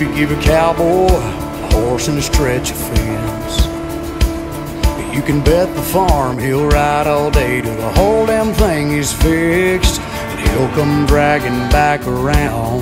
If you give a cowboy a horse and a stretch of fence, you can bet the farm he'll ride all day till the whole damn thing is fixed, and he'll come dragging back around.